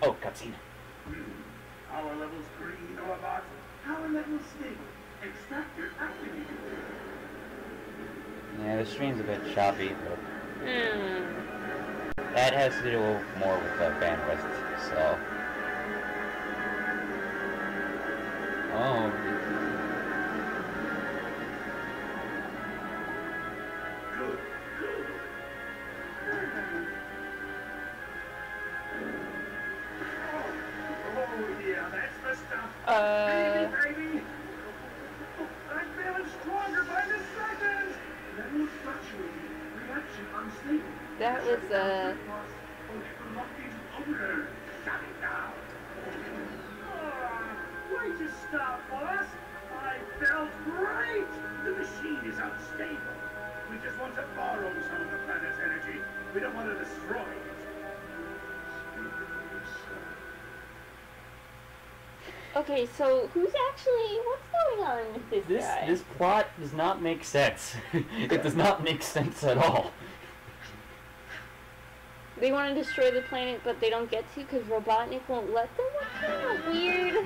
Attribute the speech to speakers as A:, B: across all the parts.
A: Oh, cutscene.
B: Power levels green, Autobots. Power levels stable. Extractor activated.
A: Yeah, the stream's a bit choppy, but
C: Hmm.
A: that has to do more with the bandwidth, so. Oh,
B: unstable.
C: that was, uh,
B: down. Ah, Way to stop, boss. I felt great. The machine is unstable. We just want to borrow some of the planet's energy. We don't want to destroy it.
C: Okay, so who's actually, what's going on with this,
A: this
C: guy?
A: this plot does not make sense. it does not make sense at all.
C: They want to destroy the planet, but they don't get to because Robotnik won't let them? What kind of weird... Uh,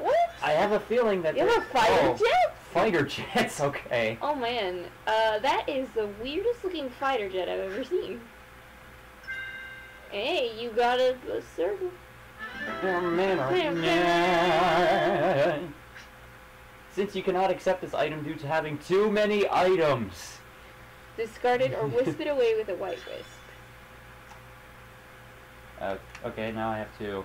C: what?
A: I have a feeling that
C: You have a fighter
A: oh,
C: jet?
A: Fighter jets, okay.
C: Oh man, uh, that is the weirdest looking fighter jet I've ever seen. Hey, you got a, a circle.
A: Since you cannot accept this item due to having too many items.
C: Discard it or wisp it away with a white wisp.
A: Uh, okay, now I have to.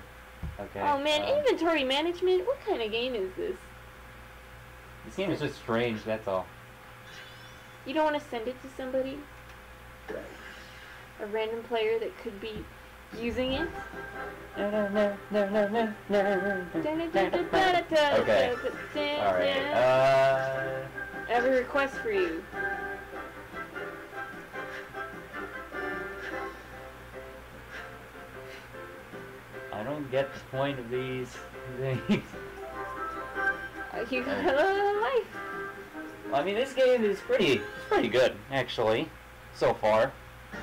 A: Okay.
C: Oh man,
A: um,
C: inventory management? What kind of game is this?
A: This game is just strange, that's all.
C: You don't want to send it to somebody? A random player that could be using it?
A: Okay.
C: Okay.
A: Alright, uh.
C: I have a request for you.
A: I don't get the point of these things.
C: Uh, You got a life.
A: I mean, this game is pretty, it's pretty good, actually, so far.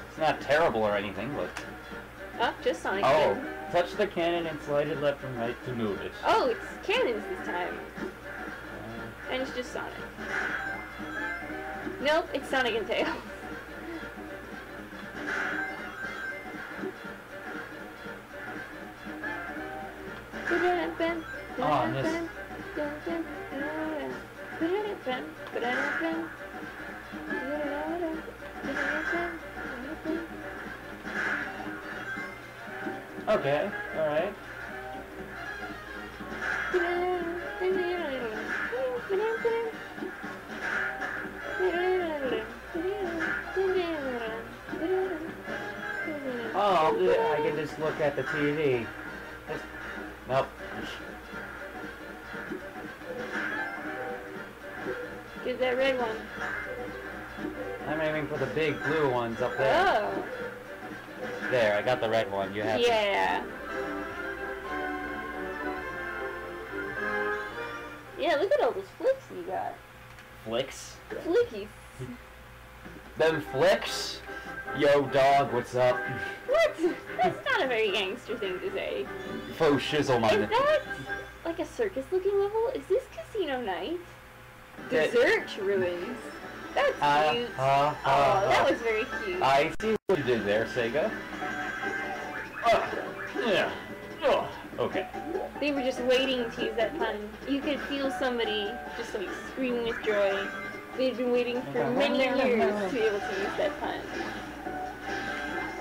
A: It's not terrible or anything, but...
C: Oh, just Sonic.
A: Oh, touch the cannon and slide it left and right to move it.
C: Oh, it's cannons this time.
A: Uh,
C: And it's just Sonic. Nope, it's Sonic and Tails.
A: Oh, I missed. Okay, alright. Oh, I can just look at the TV. Just, nope.
C: Get that red one.
A: I'm aiming for the big blue ones up there.
C: Oh,
A: There, I got the red one. You have
C: yeah. Yeah, look at all those flicks you got.
A: flicks.
C: Flickies.
A: Them flicks? Yo, dog, what's up?
C: What? That's not a very gangster thing to say.
A: Faux shizzle,
C: my
A: Is
C: that like a circus looking level? Is this Casino Night?
A: Yeah.
C: Dessert ruins. That's
A: Uh,
C: cute.
A: uh,
C: oh,
A: uh,
C: that
A: uh.
C: was very cute.
A: I see what you did there, Sega. Uh, yeah. Oh, okay.
C: They were just waiting to use that pun. You could feel somebody just like screaming with joy. They'd been waiting for many years to be able to use that pun.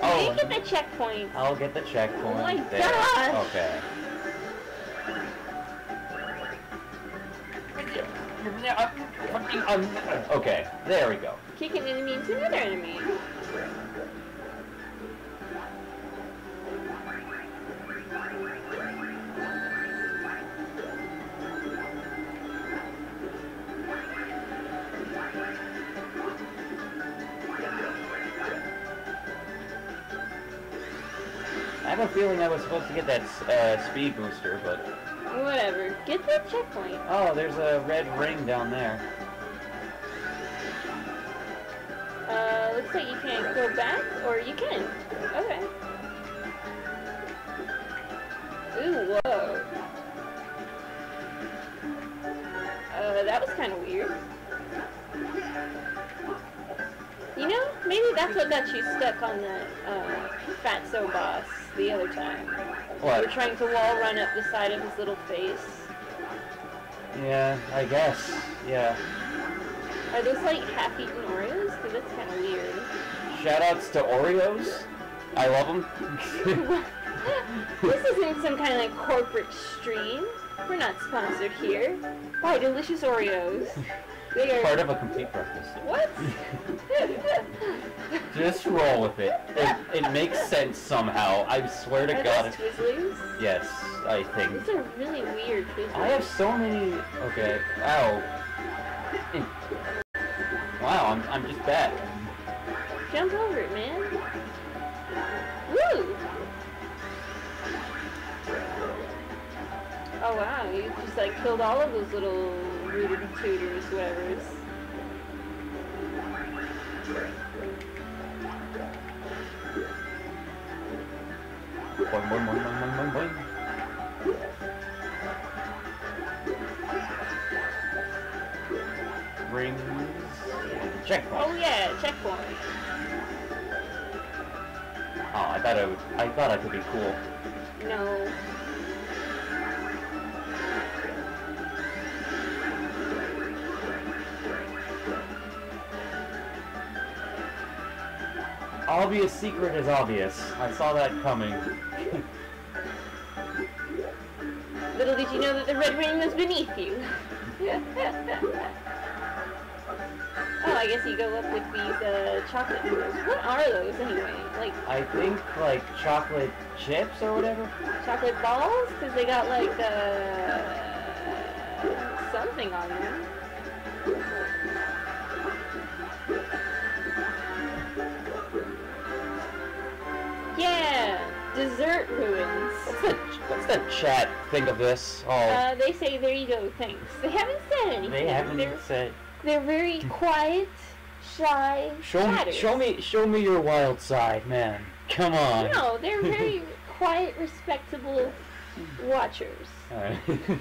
A: Oh,
C: didn't get the checkpoint.
A: I'll get the checkpoint
C: Oh my
A: there.
C: gosh.
A: Okay. Okay, there we go.
C: Kick an enemy into another enemy.
A: Have a feeling I was supposed to get that uh, speed booster, but
C: Whatever. Get the checkpoint.
A: oh, there's a red ring down there.
C: Uh, looks like you can't go back, or you can. Okay. Ooh, whoa. Uh, that was kind of weird. You know, maybe that's what got you stuck on the uh, Fatso boss the other time. You were trying to wall run up the side of his little face.
A: Yeah, I guess. Yeah.
C: Are those like half-eaten Oreos? Because that's kind of weird.
A: Shoutouts to Oreos. I love them.
C: this isn't some kind of like corporate stream. We're not sponsored here. Why, delicious Oreos. They are...
A: Part of a complete breakfast.
C: What?
A: Just roll with it. It, it makes sense somehow. I swear to
C: Are
A: God.
C: those Twizzlers?
A: Yes, I think.
C: These are really weird Twizzlers.
A: I have so many. Okay. Wow. Wow, I'm, I'm just bad.
C: Jump over it, man. Woo! Oh wow, you just like killed all of those little rooted tutors, whatever's.
A: Boing, boing, boing, boing, boing, boing, boing. Rings. Checkpoint.
C: Oh yeah, checkpoint.
A: Oh, I thought I would. I thought I could be cool.
C: No.
A: Obvious secret is obvious. I saw that coming.
C: Little did you know that the red ring was beneath you. oh, I guess you go up with these uh, chocolate noodles. What are those anyway? Like
A: I think like chocolate chips or whatever.
C: chocolate balls? Because they got like uh, something on them. Ruins.
A: What's the What's the chat think of this? Oh,
C: Uh, they say, there you go, thanks. They haven't said anything.
A: they haven't
C: They're,
A: said.
C: they're very quiet, shy,
A: Show me, show me, show me your wild side, man. Come on.
C: No, they're very quiet, respectable watchers.
A: Alright.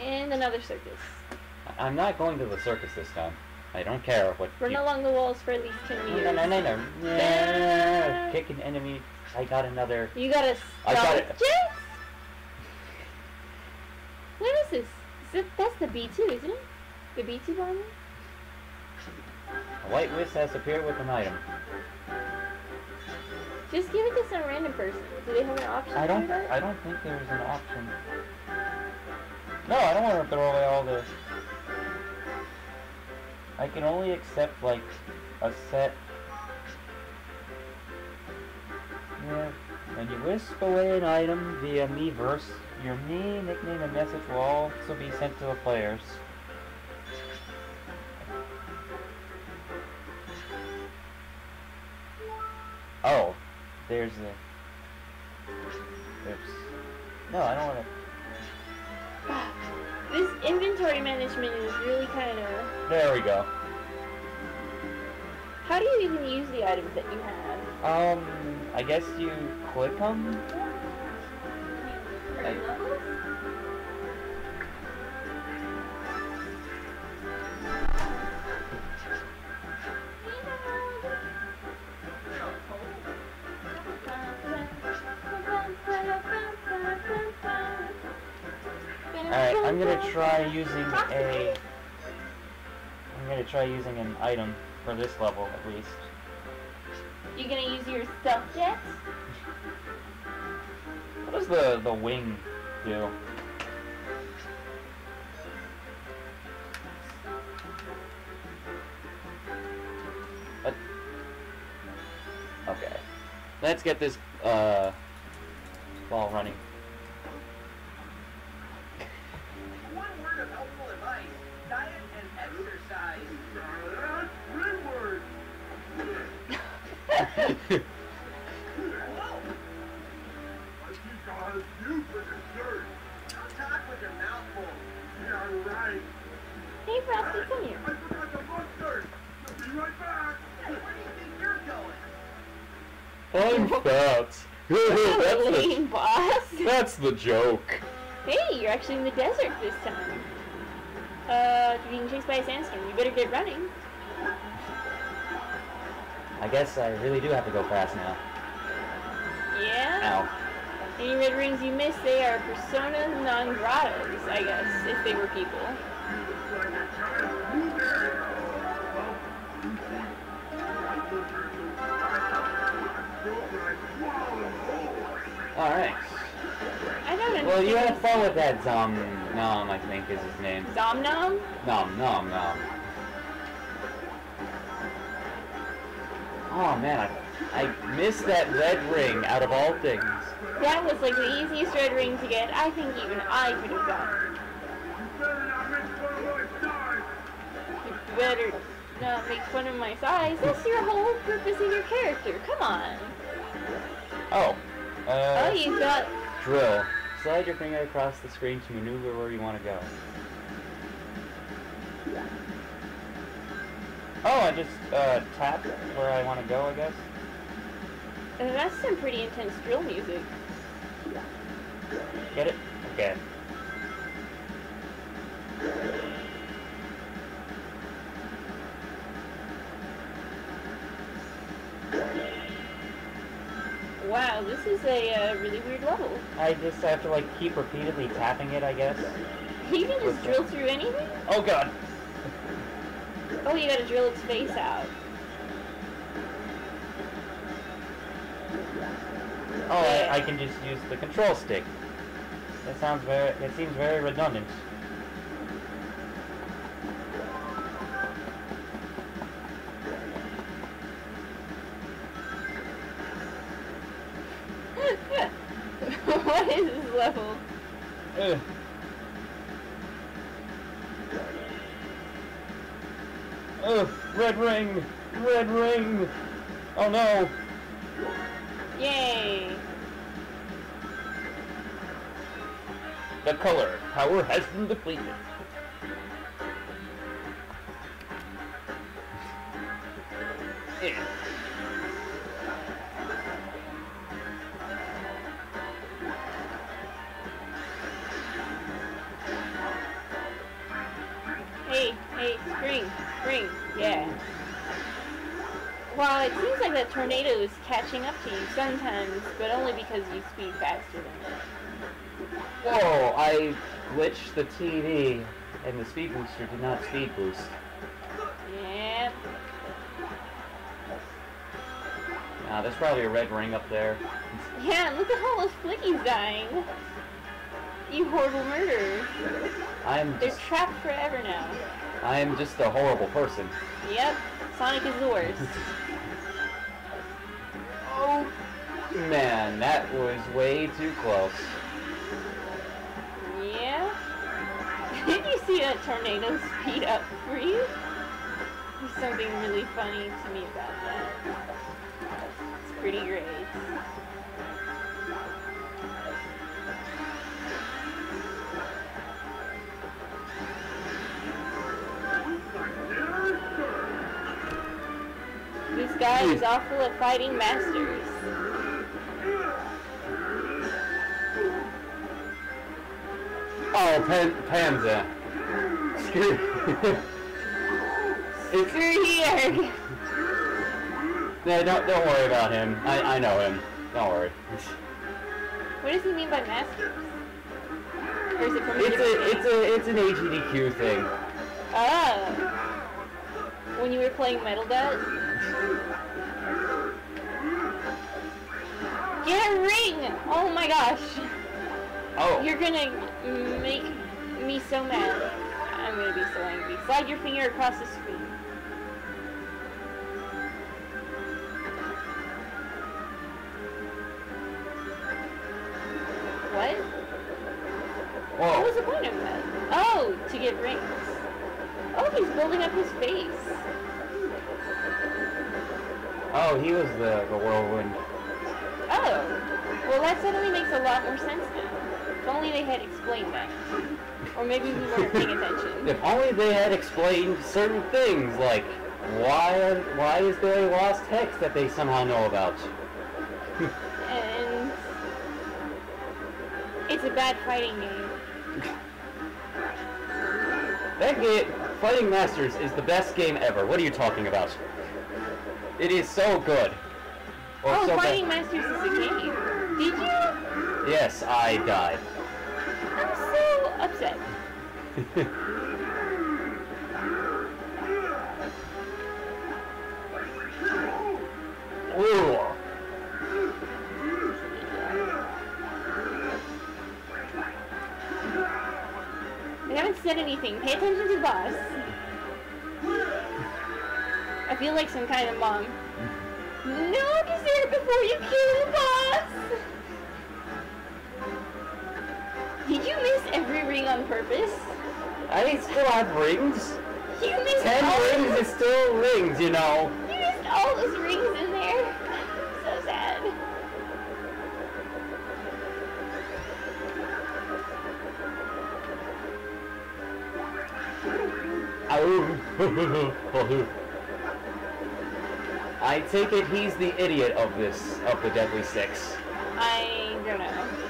C: And another circus.
A: I'm not going to the circus this time. I don't care what.
C: Run
A: you-
C: along the walls for at least 10 meters.
A: no, no, no, no. Yeah. Kick an enemy. I got another.
C: You got a
A: I got it.
C: Jet? What is this? Is it, that's the B2, isn't it? The B2 bomber?
A: A white wisp has appeared with an item.
C: Just give it to some random person. Do they have an option
A: I don't. I don't think there's an option. No, I don't want to throw away all the. I can only accept like a set. Yeah. When you wisp away an item via Miiverse, your Mii, nickname, and message will also be sent to the players. Oh, there's the... Oops. No, I don't want to.
C: This inventory management is really kind of...
A: There we go.
C: How do you even use the items that you have?
A: Um, I guess you click them. Alright, I'm gonna try using a. I'm gonna try using an item for this level at least.
C: You gonna use your stealth jet?
A: What does the the wing do? What? Okay. Let's get this uh ball running.
C: Hey, Frosty, come here.
B: I forgot the mustard. I'll be right back.
D: Hey, where do you think you're going?
A: I'm fat.
E: that's, the,
C: boss.
E: that's the joke.
C: Hey, you're actually in the desert this time. Uh, you're being chased by a sandstorm, you better get running.
A: I guess I really do have to go fast now.
C: Yeah?
A: Ow.
C: Any red rings you miss, they are persona non gratas, I guess, if they were people.
B: Like a giant blueberry. Well, you see, I look at you. I have my throat when I swallow whole.
A: Alright.
C: I don't understand.
A: Well, you had fun with that Zom Nom, I think is his name.
C: Zomnom?
A: Nom Nom Nom. Oh man, I, I missed that red ring out of all things.
C: That was like the easiest red ring to get. I think even I could have gotten.
B: You better not make fun of my size.
C: You better not make fun of my size. That's your whole purpose of your character. Come on.
A: Oh. Uh,
C: Oh, you got.
A: drill. Slide your finger across the screen to maneuver where you want to go. Oh, I just uh, tap where I want to go, I guess.
C: Uh, that's some pretty intense drill music.
A: Get it? Okay.
C: Wow, this is a uh, really weird level.
A: I just have to like keep repeatedly tapping it, I guess.
C: You can just drill through anything?
A: Oh god.
C: Oh, you gotta drill its face out.
A: Oh, I, I can just use the control stick. That sounds very. It seems very redundant. Ugh, red ring! Red ring! Oh no!
C: Yay!
A: The color power has been depleted. Eh.
C: Well, it seems like that tornado is catching up to you sometimes, but only because you speed faster than it.
A: Whoa, I glitched the TV and the speed booster did not speed boost.
C: Yep.
A: Nah, there's probably a red ring up there.
C: Yeah, look at all those flickies dying. You horrible murderer.
A: I'm
C: They're
A: just,
C: trapped forever now.
A: I am just a horrible person.
C: Yep, Sonic is the worst.
A: man, that was way too close.
C: Yeah? Did you see that tornado speed up for you? There's something really funny to me about that. It's pretty great. This guy is awful at fighting masters.
A: Oh, Pan Panza. Screw. it's,
C: Screw here!
A: no, don't don't worry about him. I I know him. Don't worry.
C: What does he mean by masters? Or is it from
A: It's a it's a it's an AGDQ thing.
C: Oh. When you were playing Metal Dot? Get a ring! Oh my gosh.
A: Oh.
C: You're gonna make me so mad. I'm gonna be so angry. Slide your finger across the screen. What? What was the point of that? Oh, to get rings. Oh, he's building up his face.
A: Oh, he was the the whirlwind.
C: Oh, well that suddenly makes a lot more sense now. If only they had explained that. Or maybe we weren't paying attention.
A: If only they had explained certain things, like why why is there a Lost Hex that they somehow know about?
C: And It's a bad fighting game.
A: That game, Fighting Masters, is the best game ever. What are you talking about? It is so good. Or
C: oh,
A: so
C: Fighting Masters is a game. Did you?
A: Yes, I died.
C: Upset.
A: Ooh.
C: I haven't said anything. Pay attention to boss. I feel like some kind of mom. No dessert before you kill the boss! Every ring on purpose?
A: I still have rings.
C: You missed
A: Ten
C: all
A: rings is still rings, you know.
C: You missed all those rings in there. So sad.
A: I take it he's the idiot of this, of the Deadly Six.
C: I don't know.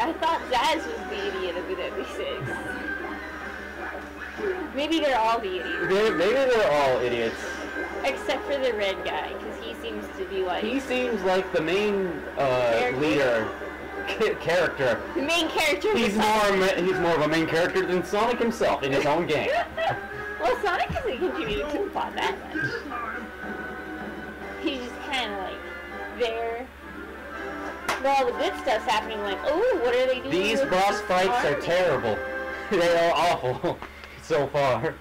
C: I thought Zazz was the idiot of the Deadly Six. Maybe they're all the idiots.
A: They're, maybe they're all idiots.
C: Except for the red guy, because he seems to be like
A: He seems like the main uh, leader character.
C: the main character.
A: He's more ma- he's more of a main character than Sonic himself in his own game.
C: well, Sonic hasn't contributed to the plot that much. He's just kind of like there. But all the good stuff's happening. Like, oh, what are they doing?
A: These boss fights are terrible. they are awful so far.